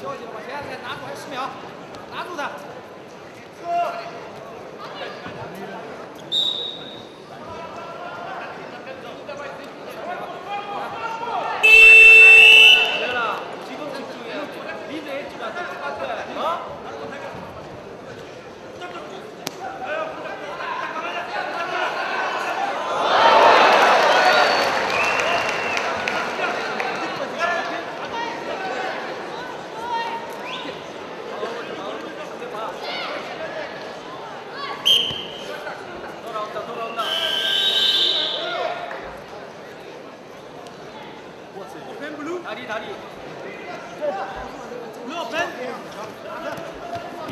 消息了吧，接下来拿住，还十秒，拿住他。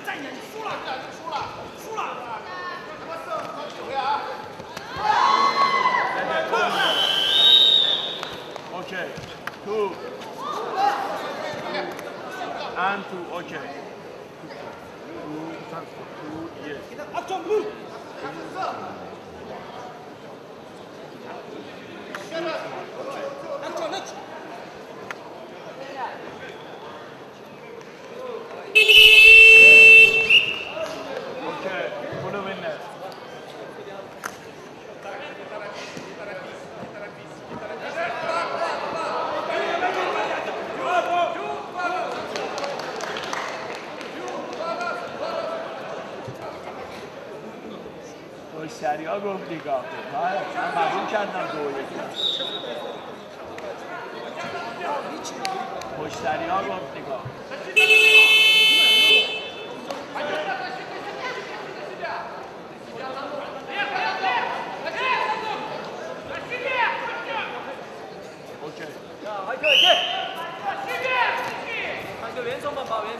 站起！你输了，哥，你输了，输了！哥，这他妈剩好几位啊！输了！OK，t w and t o o t two，yes。a c t i o p two，two。دریا گفت نگاه کن من قبول کردم دو یکی مشتری ها گفت نگاه Hadi çıkın.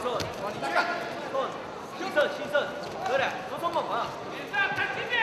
Sol. Şişin, şişin. Böyle. Tutun mu? Ha. Bizden kaçın.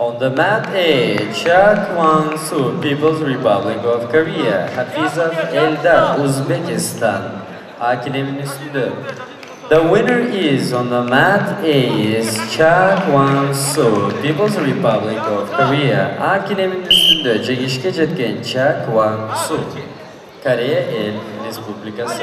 On the map A, eh, Cha Kwang-soo, People's Republic of Korea, Hafizov Eldar, Uzbekistan. Akidemin üstünde. The winner is on the mat A is Cha Kwang-soo, People's Republic of Korea. Akidemin üstünde çekişke çetken Cha Kwang-soo, Kore El Respublikası.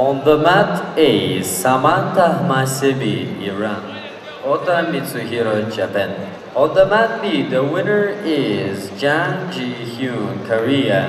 On the mat A is Saman Tahmasebi, Iran. Ota Mitsuhiro, Japan. On the mat B, the winner is Jang Ji-hyun, Korea.